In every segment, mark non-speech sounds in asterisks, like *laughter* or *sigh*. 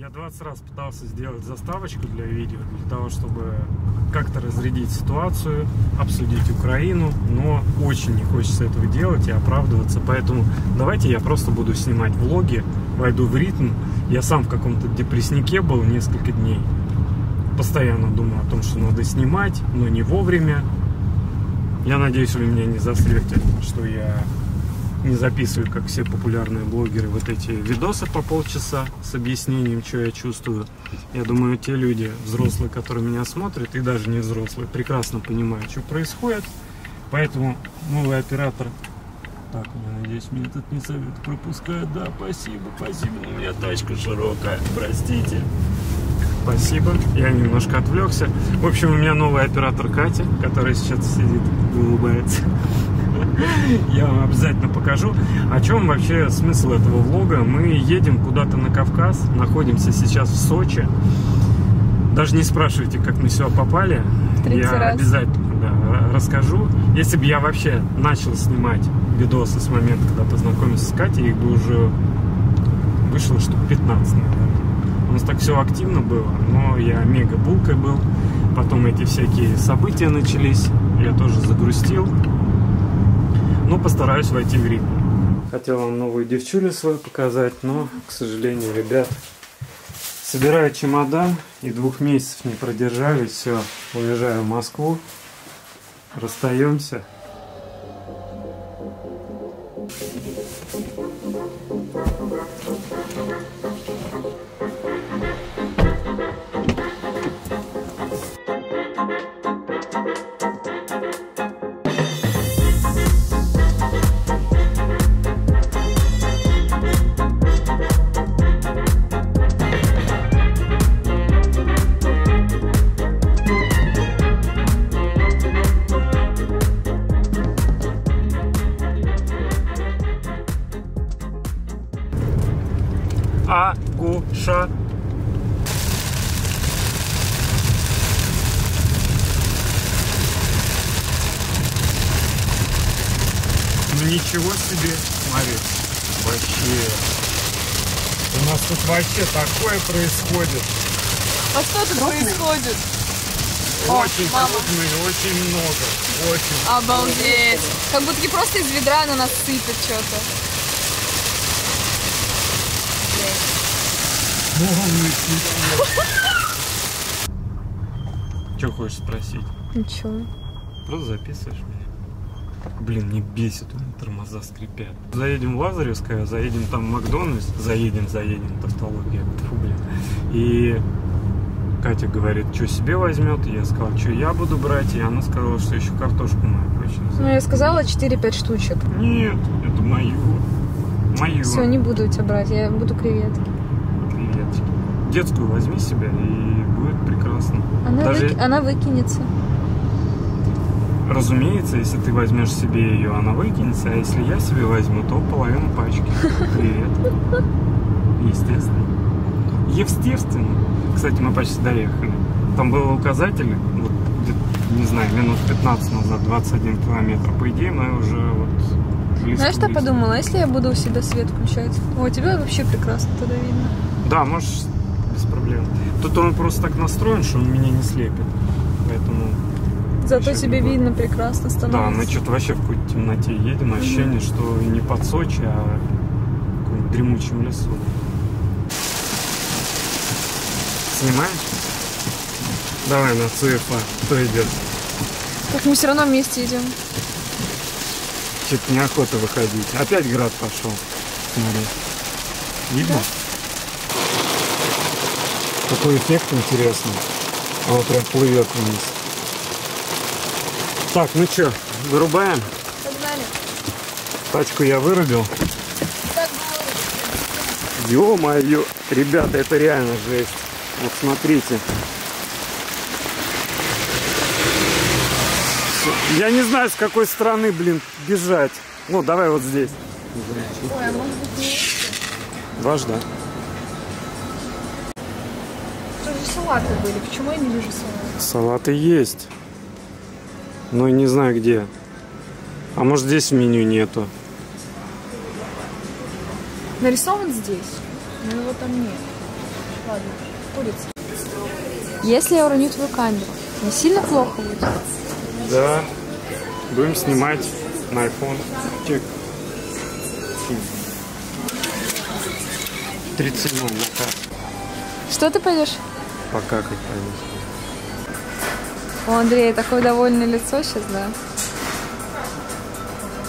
Я 20 раз пытался сделать заставочку для видео, для того, чтобы как-то разрядить ситуацию, обсудить Украину, но очень не хочется этого делать и оправдываться, поэтому давайте я просто буду снимать влоги, войду в ритм. Я сам в каком-то депресснике был несколько дней, постоянно думаю о том, что надо снимать, но не вовремя. Я надеюсь, вы меня не засрете, что я не записываю, как все популярные блогеры, вот эти видосы по полчаса с объяснением, что я чувствую. Я думаю, те люди, взрослые, которые меня смотрят, и даже не взрослые, прекрасно понимают, что происходит. Поэтому новый оператор... Так, я надеюсь, меня тут не совет пропускают. Да, спасибо, спасибо, у меня тачка широкая, простите. Спасибо, я немножко отвлекся. В общем, у меня новый оператор Катя, которая сейчас сидит и улыбается. *laughs* Я вам обязательно покажу. О чем вообще смысл этого влога? Мы едем куда-то на Кавказ, находимся сейчас в Сочи. Даже не спрашивайте, как мы сюда попали. Я раз. обязательно да, расскажу. Если бы я вообще начал снимать видосы с момента, когда познакомился с Катей, их бы уже вышло штук 15, наверное. У нас так все активно было, но я мега булкой был. Потом эти всякие события начались. Я тоже загрустил. Постараюсь войти в ритм. Хотел вам новую девчулю свою показать, но, к сожалению, ребят, собираю чемодан и двух месяцев не продержались. Все, уезжаю в Москву. Расстаемся. Агуша. Ну ничего себе, смотри, вообще. У нас тут вообще такое происходит. А что тут происходит? О, Очень крупные, очень много. Очень. Обалдеть. Как будто просто из ведра на нас сыпет что-то. Что хочешь спросить? Ничего. Просто записываешь меня. Блин, не бесит, у меня тормоза скрипят. Заедем в Лазаревское, заедем там в Макдональдс, заедем, заедем, тавтология, Тьфу, блин. И Катя говорит, что себе возьмет, я сказал, что я буду брать, и она сказала, что еще картошку мою хочет Ну, я сказала 4-5 штучек. Нет, это мое. Мое. Все, не буду у тебя брать, я буду креветки. Детскую возьми себе, и будет прекрасно. Она, Даже, выки- она выкинется. разумеется, если ты возьмешь себе ее, она выкинется, а если я себе возьму, то половину пачки. Привет. Естественно. Естественно. Кстати, мы почти доехали. Там был указатель, вот, не знаю, минут 15 назад, 21 километр. По идее, мы уже вот близко. Знаешь, что я близко. подумала? А Если я буду у себя свет включать? О, тебя вообще прекрасно тогда видно. Да, можешь без проблем. Тут он просто так настроен, что он меня не слепит. Поэтому, Зато тебе прикольно. видно прекрасно да, становится. мы что-то вообще в какой-то темноте едем. Ощущение, что и не под Сочи, а в каком-нибудь дремучем лесу. Снимаешь? Давай на ЦФА. Кто идет? Так мы все равно вместе идем. Что-то неохота выходить. Опять град пошел. Смотри. Видно? Какой эффект интересный. Он прям плывет вниз. Так, ну что, вырубаем? Погнали. Тачку я вырубил. Ё-моё, ребята, это реально жесть. Вот смотрите. Я не знаю, с какой стороны, блин, бежать. Ну, давай вот здесь. Ой, а может быть нет? Же салаты были. Почему я не вижу салаты? Салаты есть. Но не знаю где. А может здесь в меню нету. Нарисован здесь, но его там нет. Ладно, курица. Если я уроню твою камеру, не сильно плохо будет? Да. Будем снимать на iPhone. Чек. 37 заказ. Что ты пойдешь? Пока как пойдешь. У Андрея такое довольное лицо сейчас, да?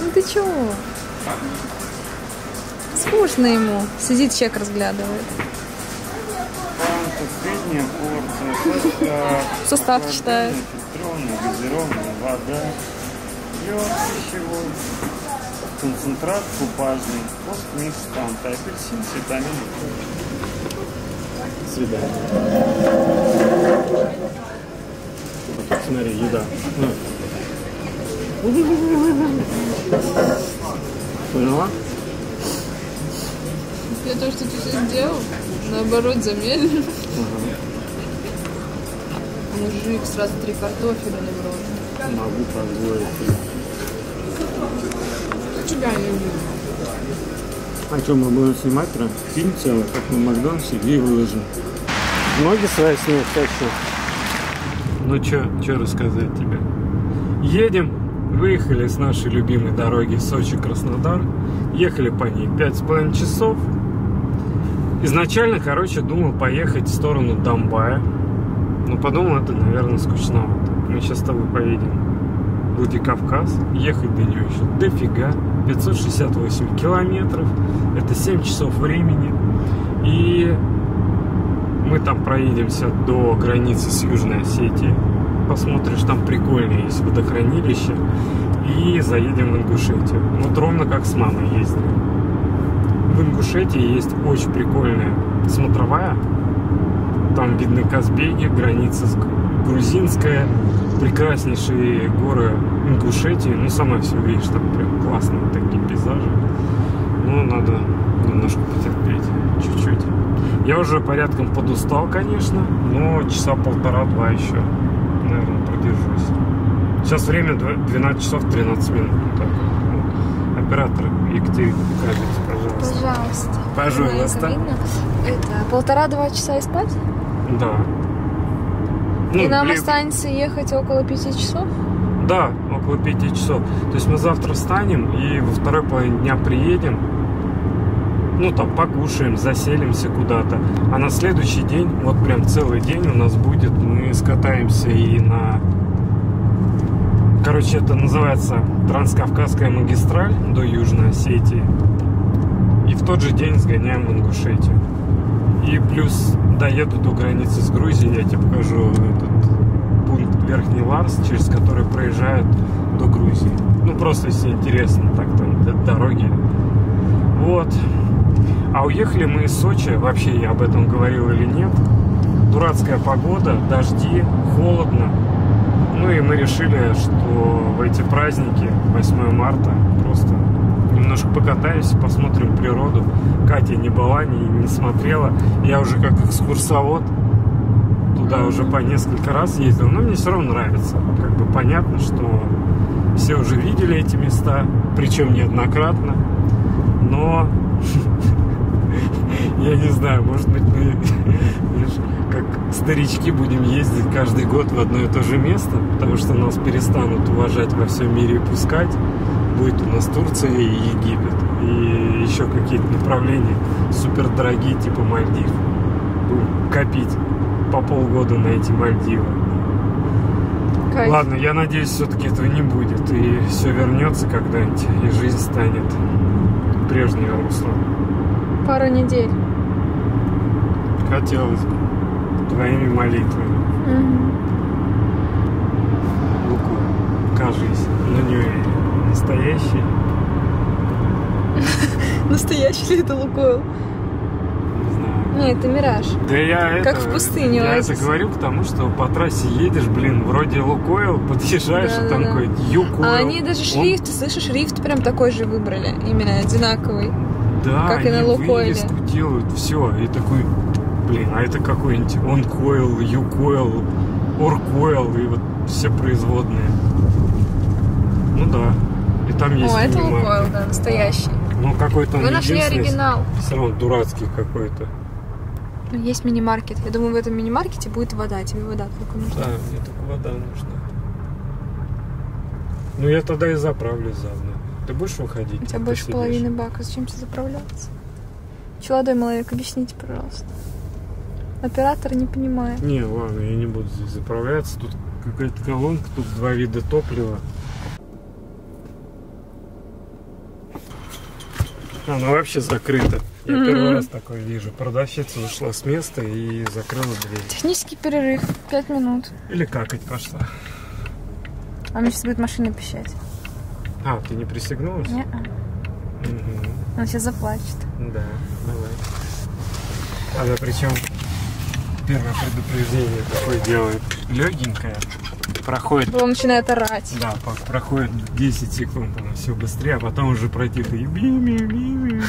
Ну ты чего? Скучно ему. Сидит, чек разглядывает. Фанта, средняя порция, Состав *laughs* читает. фильтрованная, газированная, вода, лед пищевой, концентрат купажный, постмикс фанта, апельсин с витамином. Свидание. Вот тут, смотри, еда. *laughs* Поняла? Я то, что ты сейчас сделал, наоборот, замедлил. Мужик сразу три картофеля набрал. Могу позволить. Тебя не люблю. А что, мы будем снимать прям фильм целый, как на Макдональдсе, и выложим. Ноги свои снять хочу. Ну что, что рассказать тебе? Едем, выехали с нашей любимой дороги Сочи-Краснодар. Ехали по ней пять с половиной часов. Изначально, короче, думал поехать в сторону Донбая. Но подумал, это, наверное, скучновато. Мы сейчас с тобой поедем в Владикавказ. Ехать до нее еще дофига. 568 километров. Это 7 часов времени. И мы там проедемся до границы с Южной Осетией. Посмотришь, там прикольное есть водохранилище. И заедем в Ингушетию. Вот ровно как с мамой ездили. В Ингушетии есть очень прикольная смотровая. Там видны Казбеги, граница с грузинская, прекраснейшие горы Ингушетии. Ну, сама все видишь, там прям классные такие пейзажи. Ну, надо немножко потерпеть, чуть-чуть. Я уже порядком подустал, конечно, но часа полтора-два еще, наверное, продержусь. Сейчас время дв- 12 часов 13 минут. Так. Вот. Оператор Екатерина, покажите, пожалуйста. Пожалуйста. Пожалуйста. Это полтора-два часа и спать? Да. Ну, и нам блин, останется ехать около пяти часов? Да, около пяти часов. То есть мы завтра встанем и во второй половине дня приедем. Ну, там, покушаем, заселимся куда-то. А на следующий день, вот прям целый день у нас будет, мы скатаемся и на... Короче, это называется Транскавказская магистраль до Южной Осетии. И в тот же день сгоняем в Ингушетию. И плюс доеду до границы с Грузией, я тебе покажу этот пункт Верхний Ларс, через который проезжают до Грузии. Ну, просто если интересно, так там дороги. Вот. А уехали мы из Сочи, вообще я об этом говорил или нет. Дурацкая погода, дожди, холодно. Ну и мы решили, что в эти праздники, 8 марта, просто немножко покатаемся, посмотрим природу. Катя не была, не, не смотрела. Я уже как экскурсовод туда уже по несколько раз ездил, но мне все равно нравится. Как бы понятно, что все уже видели эти места, причем неоднократно. Но я не знаю, может быть мы *laughs* как старички будем ездить каждый год в одно и то же место, потому что нас перестанут уважать во всем мире и пускать. Будет у нас Турция и Египет. И еще какие-то направления супер дорогие, типа Мальдив. Будем копить по полгода на эти Мальдивы. Кайф. Ладно, я надеюсь, все-таки этого не будет. И все вернется когда-нибудь, и жизнь станет прежней руслом. Пару недель. Хотелось бы. Твоими молитвами. Мгм. Луку, кажись, но не настоящий. *laughs* Настоящий ли это Лукойл? Не это Мираж. Да я Как это, в пустыне Я оазис. это говорю, потому что по трассе едешь, блин, вроде Лукойл, подъезжаешь, и там Да-да-да. такой Юкойл. А они даже Он- шрифт, слышишь, шрифт прям такой же выбрали. Именно одинаковый. Да, как и на Лукойле. делают, все, и такой, блин, а это какой-нибудь онкойл, юкойл, оркойл, и вот все производные. Ну да, и там есть О, это. Лукойл, да, настоящий. Ну какой-то он Вы нашли оригинал. Все равно дурацкий какой-то. Есть мини-маркет. Я думаю, в этом мини-маркете будет вода. Тебе вода только нужна. Да, мне только вода нужна. Ну я тогда и заправлюсь заодно. Ты будешь выходить? У тебя больше сидишь? половины бака. Зачем тебе заправляться? Челодой, маловек, объясните, пожалуйста. Оператор не понимает. Не, ладно, я не буду здесь заправляться. Тут какая-то колонка, тут два вида топлива. Она вообще закрыта. Я Мгм. первый раз такое вижу. Продавщица ушла с места и закрыла дверь. Технический перерыв. Пять минут. Или какать пошла. А мне сейчас будет машина пищать. А, ты не пристегнулась? Не Мгм. Она сейчас заплачет. Да, давай. Она причем первое предупреждение такое делает легенькое. Проходит Потом начинает орать. Да, проходит 10 секунд, оно все быстрее, а потом уже пройти бими.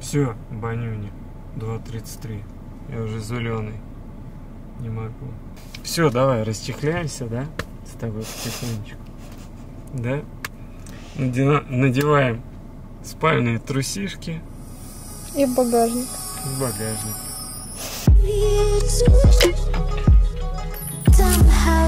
Все, банюни, 2.33. Я уже зеленый. Не могу. Все, давай, расчехляемся, да? С тобой потихонечку. Да? Надеваем спальные трусишки и в багажник. В багажник. Somehow,